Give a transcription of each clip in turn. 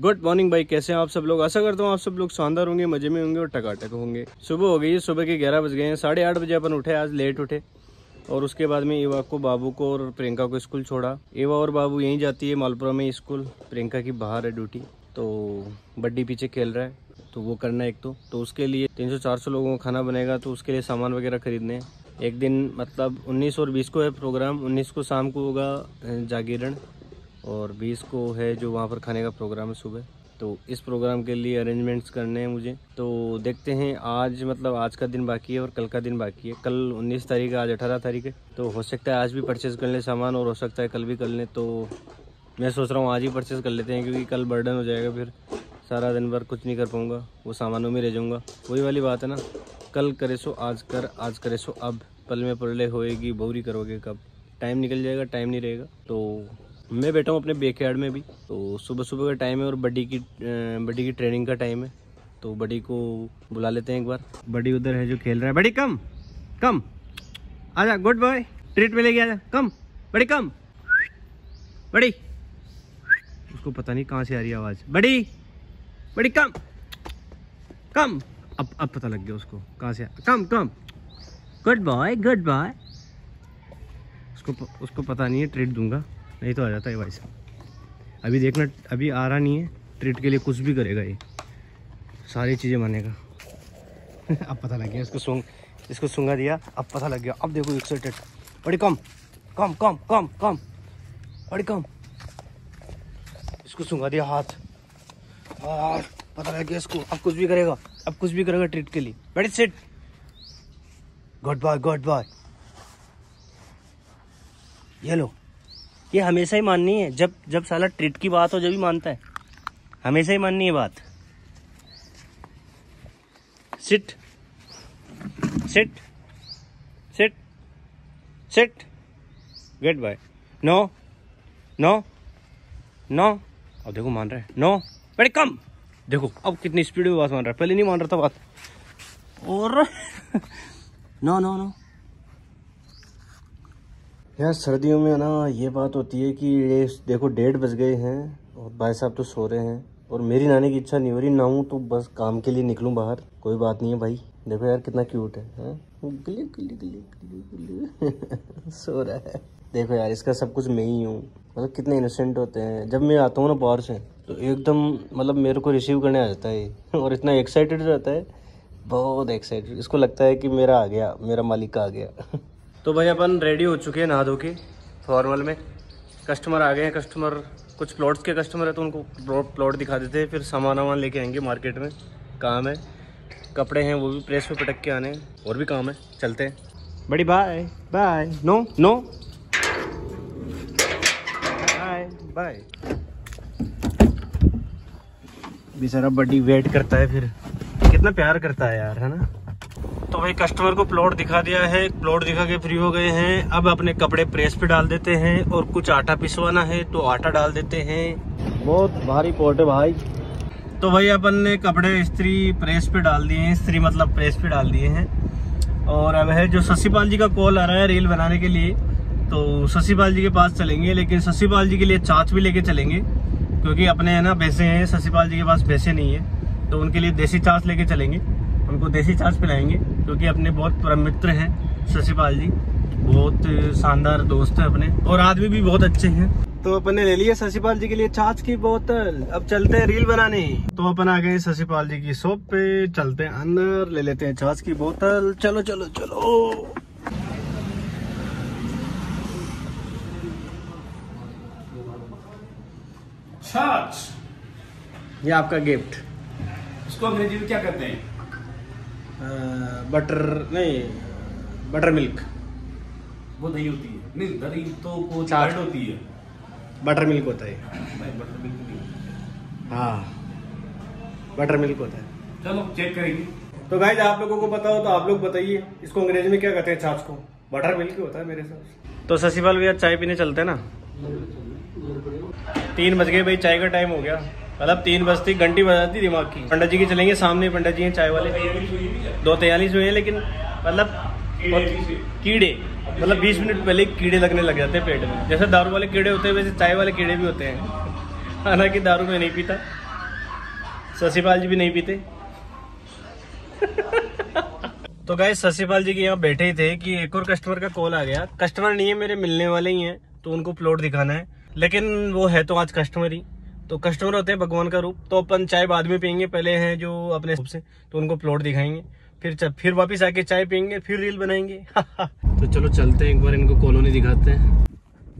Good morning भाई, कैसे हैं आप सब लोग? आशा करता हूँ आप सब लोग शानदार होंगे, मज़े में होंगे और टकाटक होंगे। सुबह हो गई है, सुबह के ग्यारह बज गए हैं। साढ़े आठ बजे अपन उठे, आज लेट उठे। और उसके बाद में ईवा को, बाबू को और प्रियंका को स्कूल छोड़ा। ईवा और बाबू यहीं जाती है मालपुरा में स्कूल। प्रियंका की बाहर है ड्यूटी तो बड्डी पीछे खेल रहा है। तो वो करना है एक तो। तो उसके लिए तीन सौ, चार सौ लोगों का खाना बनेगा तो उसके लिए सामान वगैरह खरीदने एक दिन मतलब 19 और 20 को है प्रोग्राम 19 को शाम को होगा जागीरण। और 20 को है जो वहाँ पर खाने का प्रोग्राम है सुबह। तो इस प्रोग्राम के लिए अरेंजमेंट्स करने हैं मुझे। तो देखते हैं आज मतलब आज का दिन बाकी है और कल का दिन बाकी है। कल 19 तारीख है, आज 18 तारीख है। तो हो सकता है आज भी परचेज़ कर लें सामान और हो सकता है कल भी कर लें। तो मैं सोच रहा हूँ आज ही परचेज़ कर लेते हैं क्योंकि कल बर्डन हो जाएगा, फिर सारा दिन भर कुछ नहीं कर पाऊँगा। वो सामानों में रह जाऊँगा। वही वाली बात है ना, कल करे सो आज कर, आज करे सो अब। पल में पलले होएगी, बोरी करोगे कब? टाइम निकल जाएगा टाइम नहीं रहेगा। तो मैं बैठा हूँ अपने बेकयार्ड में भी तो सुबह सुबह का टाइम है और बड्डी की बड्डी की ट्रेनिंग का टाइम है तो बड़ी को बुला लेते हैं एक बार। बड़ी उधर है जो खेल रहा है। बड़ी कम कम आजा गुड बॉय ट्रीट मिलेगी आजा। कम बड़ी कम बड़ी उसको पता नहीं कहाँ से आ रही आवाज़। बड़ी बड़ी कम कम अब अब पता लग गया उसको कहाँ से come come good boy good boy उसको उसको पता नहीं है ट्रीट दूँगा। नहीं तो आ जाता है भाई साहब। अभी देखना अभी आ रहा नहीं है। ट्रीट के लिए कुछ भी करेगा ये। सारी चीज़ें मानेगा अब पता लग गया इसको सूंग इसको सूँगा दिया अब पता लग गया। अब देखो एक्साइटेड बड़ी कम कम कम कम कम। बड़ी कम। इसको सूँगा दिया हाथ। हाँ, पता लग गया इसको। अब कुछ भी करेगा अब कुछ भी करेगा ट्रीट के लिए। Buddy sit good bye good bye ये लो ये हमेशा ही माननी है। जब जब साला ट्रिट की बात हो, जब ही मानता है। हमेशा ही माननी है बात। Sit. Sit. Sit. Sit. Get by. No. No. No. अब देखो मान रहा है। नो। बड़े कम। देखो, अब कितनी स्पीड में बात मान रहा है। पहले नहीं मान रहा था बात। और नो नो नो। यार, सर्दियों में ना ये बात होती है कि ये देखो, डेढ़ बज गए हैं और भाई साहब तो सो रहे हैं। और मेरी नानी की इच्छा नहीं हो रही, ना हूँ तो बस काम के लिए निकलूँ बाहर। कोई बात नहीं है भाई। देखो यार, कितना क्यूट है, हैं? गिली गिली गिली गिली गिली सो रहा है। देखो यार, इसका सब कुछ मैं ही हूँ। मतलब कितने इनोसेंट होते हैं। जब मैं आता हूँ ना बाहर से तो एकदम मतलब मेरे को रिसीव करने आ जाता है और इतना एक्साइटेड रहता है, बहुत एक्साइटेड इसको लगता है कि मेरा आ गया, मेरा मालिक आ गया। तो भाई अपन रेडी हो चुके हैं नहा धो के फॉर्मल में। कस्टमर आ गए हैं कस्टमर कुछ प्लॉट्स के कस्टमर है तो उनको प्लॉट दिखा देते हैं फिर सामान वामान लेके आएँगे मार्केट में। काम है। कपड़े हैं वो भी प्रेस पे पटक के आने हैं। और भी काम है। चलते हैं। Buddy bye bye no no bye bye बेचारा बड़ी वेट करता है फिर। कितना प्यार करता है यार है ना? तो भाई कस्टमर को प्लॉट दिखा दिया है प्लॉट दिखा के फ्री हो गए हैं। अब अपने कपड़े प्रेस पे डाल देते हैं और कुछ आटा पिसवाना है तो आटा डाल देते हैं। बहुत भारी पोर्ट है भाई। तो भाई अपन ने कपड़े स्त्री प्रेस पे डाल दिए हैं स्त्री मतलब प्रेस पे डाल दिए हैं। और अब है जो शशिपाल जी का कॉल आ रहा है रील बनाने के लिए तो शशिपाल जी के पास चलेंगे लेकिन शशिपाल जी के लिए चाच भी लेके चलेंगे क्योंकि अपने है ना भैंसे हैं शशिपाल जी के पास भैंसे नहीं है तो उनके लिए देसी चाच लेके चलेंगे। उनको देसी चाच पिलाएँगे। क्योंकि अपने बहुत परम मित्र हैं शशिपाल जी। बहुत शानदार दोस्त है अपने और आदमी भी बहुत अच्छे हैं। तो अपन ने ले लिया शशिपाल जी के लिए छाछ की बोतल। अब चलते हैं रील बनाने। तो अपन आ गए शशिपाल जी की शॉप पे चलते हैं अंदर ले लेते हैं छाछ की बोतल। चलो चलो चलो। छाछ ये आपका गिफ्ट इसको अंग्रेज़ी में क्या कहते हैं? बटर नहीं बटर मिल्क वो दही होती है। नहीं दही तो वो छाछ। कर्ड होती है। बटर मिल्क होता है। नहीं बटर मिल्क नहीं हाँ बटर मिल्क होता है। चलो चेक करेंगे। तो गाइज़ आप लोगों को पता हो तो आप लोग बताइए इसको अंग्रेज़ी में क्या कहते हैं छाछ को? बटर मिल्क होता है मेरे हिसाब से। तो शशिपाल भैया चाय पीने चलते हैं ना? तीन बज गए भाई चाय का टाइम हो गया। मतलब तीन बजती घंटी बजाती दिमाग की। पंडित जी की चलेंगे, सामने पंडित जी हैं, चाय वाले। दो तैयालीस हुए हैं लेकिन मतलब कीड़े मतलब बीस मिनट पहले कीड़े लगने लग जाते हैं पेट में। जैसे दारू वाले कीड़े होते हैं, वैसे चाय वाले कीड़े भी होते हैं। हालाँकि दारू में नहीं पीता। शशिपाल जी भी नहीं पीते। तो गाय शशिपाल जी के यहाँ बैठे ही थे कि एक और कस्टमर का कॉल आ गया। कस्टमर नहीं है, मेरे मिलने वाले ही हैं तो उनको प्लॉट दिखाना है। लेकिन वो है तो आज कस्टमर ही। तो कस्टमर होते हैं भगवान का रूप तो अपन चाय बाद में पियेंगे पहले हैं जो अपने से तो उनको प्लॉट दिखाएँगे। फिर फिर वापस आके चाय पियेंगे फिर रील बनाएँगे। तो चलो चलते हैं एक बार इनको कॉलोनी दिखाते हैं।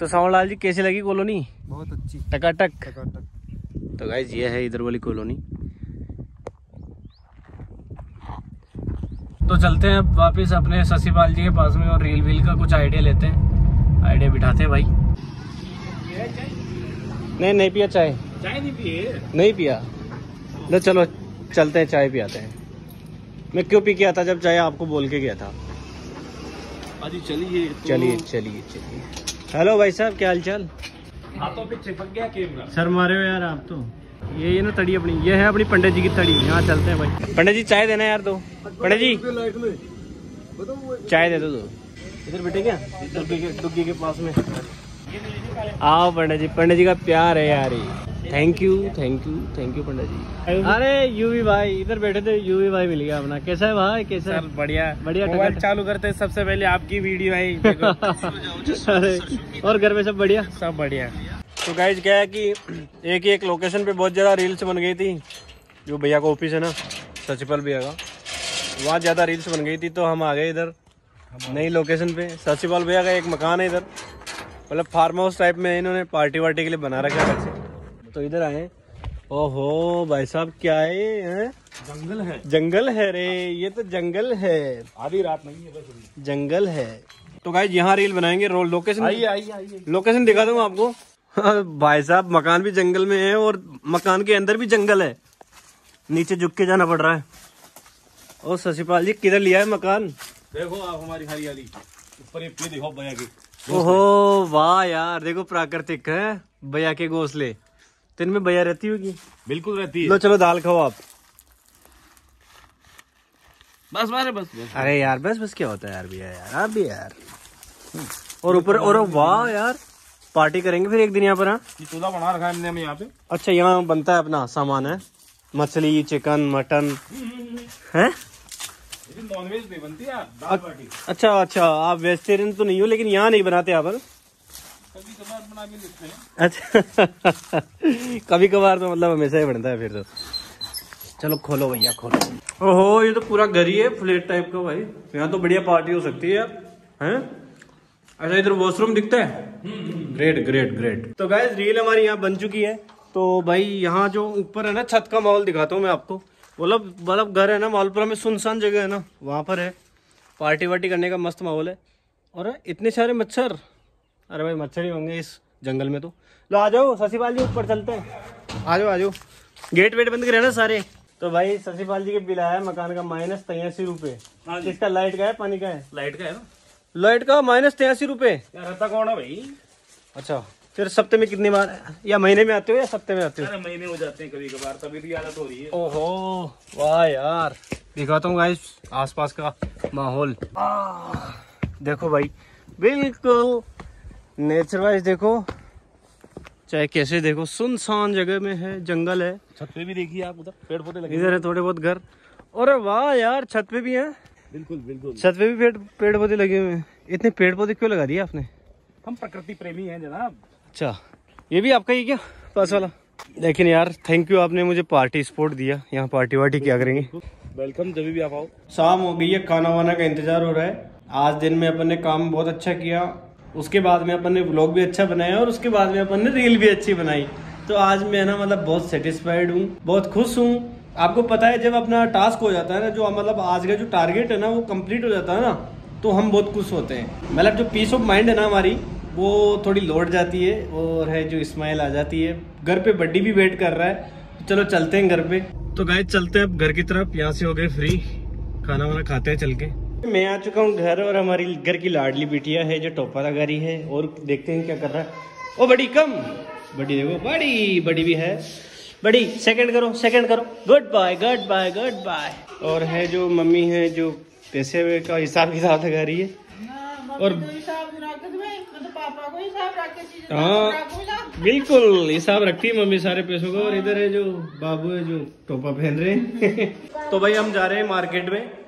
तो सावरलाल जी कैसी लगी कॉलोनी बहुत अच्छी। टकाटक। टकाटक। तो गाइज़ ये है इधर वाली कॉलोनी तो चलते हैं अब वापस अपने शशिपाल जी के पास में और रील वील का कुछ आइडिया लेते हैं। आइडिया बिठाते हैं भाई। नहीं नहीं पिया चाय। चाय नहीं पिए? नहीं पिया। लो चलो चलते हैं चाय पियाते हैं। मैं क्यों पी के आता जब चाय आपको बोल के गया था? अजी चलिए तो- चलिए चलिए चलिए। हेलो भाई साहब क्या हाल चाल? हाथों पे चिपक गया कैमरा। सर मारे हो यार आप तो। ये ये ना तड़ी अपनी ये है अपनी पंडित जी की तड़ी। यहाँ चलते हैं भाई। पंडित जी चाय देना यार दो। पंडित जी। चाय दे दो दो। इधर बैठे क्या? डुग्गी के डुग्गी के पास में। आओ पंडित जी पंडित जी का प्यार है यार ये। Thank you thank you thank you पंडित जी अरे यूवी भाई इधर बैठे थे यूवी भाई मिल गया अपना। कैसा है भाई? कैसा है? बढ़िया। बढ़िया मोबाइल चालू करते हैं सबसे पहले आपकी वीडियो आई अरे और घर में सब बढ़िया? सब बढ़िया। तो गाइज़ क्या है कि एक ही एक लोकेशन पे बहुत ज़्यादा रील्स बन गई थी जो भैया का ऑफ़िस है ना सचिपल भैया का। वहाँ ज़्यादा रील्स बन गई थी तो हम आ गए इधर नई लोकेशन पे। सचिपाल भैया का एक मकान है इधर। मतलब फार्म हाउस टाइप में इन्होंने पार्टी वार्टी के लिए बना रखा है तो इधर आए ओहो भाई साहब क्या है हैं? जंगल है। जंगल है रे ये तो जंगल है। आधी रात नहीं है बस जंगल है। तो गाइज़ यहाँ रील बनाएँगे रो लोकेशन आइए आइए आइए। लोकेशन दिखा दूँगा आपको। भाई साहब मकान भी जंगल में है और मकान के अंदर भी जंगल है। नीचे झुक के जाना पड़ रहा है। और शशिपाल जी किधर लिया है मकान? देखो आप हमारी हरियाली। ऊपर ये देखो भैया की ओहो वाह यार देखो प्राकृतिक है भैया के घोंसले। तो इनमें भैया रहती होगी? बिल्कुल रहती है। लो चलो दाल खाओ आप। बस बारे बस बस। अरे यार बस बस क्या होता है यार भैया यार आप भी यार। और ऊपर और वाह यार पार्टी करेंगे फिर एक दिन यहाँ पर हाँ? चूल्हा बना रखा है हमने यहाँ पे। अच्छा यहाँ बनता है अपना सामान है? मछली चिकन मटन। है? नॉनवेज नहीं बनती दाल अच्छा अच्छा आप वेजिटेरियन तो नहीं हो लेकिन यहाँ नहीं बनाते यहाँ हैं? अच्छा। कभी कभार तो मतलब हमेशा ही बनता है फिर तो। चलो खोलो भैया खोलो। ओहो ये तो पूरा घर ही है फ्लैट टाइप का भाई। यहाँ तो बढ़िया पार्टी हो सकती है। हैं? अच्छा इधर वॉशरूम दिखता है? ग्रेट ग्रेट ग्रेट तो गाइस रील हमारी यहाँ बन चुकी है। तो भाई यहाँ जो ऊपर है ना छत का माहौल दिखाता हूँ मैं आपको। मतलब मतलब घर है ना मालपुरा में सुनसान जगह है ना वहाँ पर है। पार्टी वार्टी करने का मस्त माहौल है। और इतने सारे मच्छर अरे भाई मच्छर ही होंगे इस जंगल में तो। लो आ जाओ शशिपाल जी ऊपर चलते हैं। आ जाओ आ जाओ। गेट वेट बंद करे ना सारे। तो भाई शशिपाल जी के बिल आया मकान का माइनस तिरासी रूपए। हाँ इसका लाइट का है पानी का है? लाइट का है ना? लाइट का माइनस तिरासी रूपए। रहता कौन है भाई? अच्छा फिर सप्ते में कितनी बार? या महीने में आते हो या सप्ते में आते हो? महीने हो जाते हैं कभी कभार तभी भी आदत हो रही है। ओहो वाह यार। दिखाता हूँ गाइस आसपास का माहौल। देखो भाई बिल्कुल नेचर वाइज देखो चाहे कैसे देखो सुनसान जगह में है जंगल है। छत पे भी देखिए आप उधर पेड़ पौधे लगे इधर है थोड़े बहुत घर। और वाह यार छत पे भी है। बिल्कुल बिल्कुल। छत पे भी पेड़ पेड़ पौधे लगे हुए हैं। इतने पेड़ पौधे क्यों लगा दिए आपने? हम प्रकृति प्रेमी हैं जनाब। अच्छा ये भी आपका ही क्या पास वाला? लेकिन यार थैंक यू आपने मुझे पार्टी स्पॉट दिया। यहाँ पार्टी वार्टी क्या करेंगे? वेलकम जब भी आप आओ। शाम हो गई है खाना वाना का इंतज़ार हो रहा है। आज दिन में अपन ने काम बहुत अच्छा किया। उसके बाद में अपन ने ब्लॉग भी अच्छा बनाया और उसके बाद में अपन ने रील भी अच्छी बनाई। तो आज मैं ना मतलब बहुत सेटिस्फाइड हूँ, बहुत खुश हूँ। आपको पता है जब अपना टास्क हो जाता है ना, जो मतलब आज का जो टारगेट है ना, वो कंप्लीट हो जाता है ना तो हम बहुत खुश होते हैं। मतलब जो पीस ऑफ़ माइंड है ना हमारी, वो थोड़ी लौट जाती है और है जो स्माइल आ जाती है। घर पे बड्डी भी वेट कर रहा है। तो चलो चलते हैं घर पे। तो गाय चलते हैं अब घर की तरफ़। यहाँ से हो गए फ्री खाना वाना खाते हैं चल के। मैं आ चुका हूँ घर और हमारी घर की लाडली बिटिया है जो टोपा लगारी है और देखते हैं क्या कर रहा है। ओ बड़ी कम। बड़ी देखो बड़ी बड़ी भी है। बड़ी सेकंड करो सेकंड करो। Good bye good bye good bye और है जो मम्मी है जो पैसे का हिसाब किताब लगा रही है। और हाँ बिल्कुल हिसाब रखती है मम्मी सारे पैसों का। और इधर है जो बाबू है जो टोपा पहन रहे हैं। तो भाई हम जा रहे हैं मार्केट में।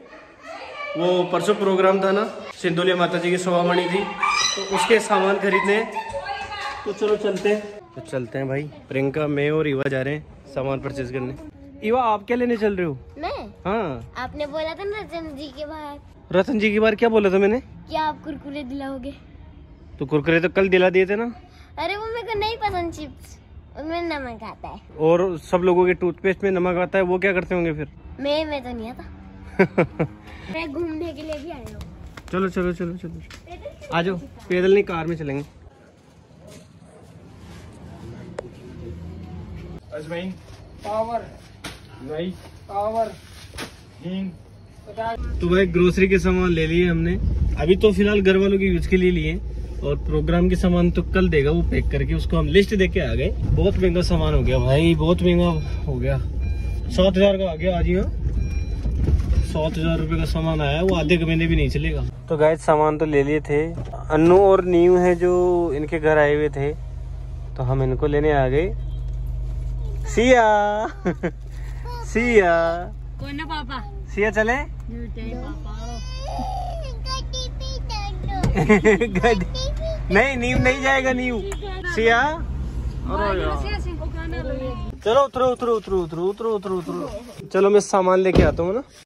वो परसों प्रोग्राम था ना सिंधुलिया माता जी की सोहामणि थी तो उसके सामान खरीदने। तो चलो चलते हैं। तो चलते हैं भाई। प्रियंका मैं और इवा जा रहे हैं सामान परचेज करने। इवा आप क्या लेने चल रहे हो? मैं? हाँ। आपने बोला था ना रतन जी के बाहर। रतन जी की बार क्या बोला था मैंने? क्या आप कुरकुरे दिलाओगे? तो कुरकुरे तो कल दिला दिए थे ना। अरे वो मेरे को नहीं पसंद चिप्स। उनमें नमक आता है। और सब लोगों के टूथपेस्ट में नमक आता है वो क्या करते होंगे फिर? मैं मैं तो नहीं आता। मैं घूमने के लिए भी आया हूँ। चलो चलो चलो चलो। आ जाओ पैदल नहीं कार में चलेंगे। अजवाइन पावर राई पावर तो भाई ग्रोसरी के सामान ले लिए हमने। अभी तो फ़िलहाल घर वालों के यूज़ के लिए लिए। और प्रोग्राम के सामान तो कल देगा वो पैक करके उसको हम लिस्ट दे के आ गए। बहुत महँगा सामान हो गया भाई बहुत महँगा हो गया। सात हज़ार का आ गया आज यहाँ सात हज़ार रूपए का सामान आया वो आधे के महीने भी नहीं चलेगा। तो गाय सामान तो ले लिए थे। अन्नू और नीव है जो इनके घर आए हुए थे। तो हम इनको लेने आ गए। सिया! सिया! कौन ना पापा। सिया चले? नहीं नीम नहीं जाएगा नीम सिया? चलो उतरो उतरो उतरो उतरो उतरो उतरो। उतरो चलो मैं सामान लेके आता हूँ ना?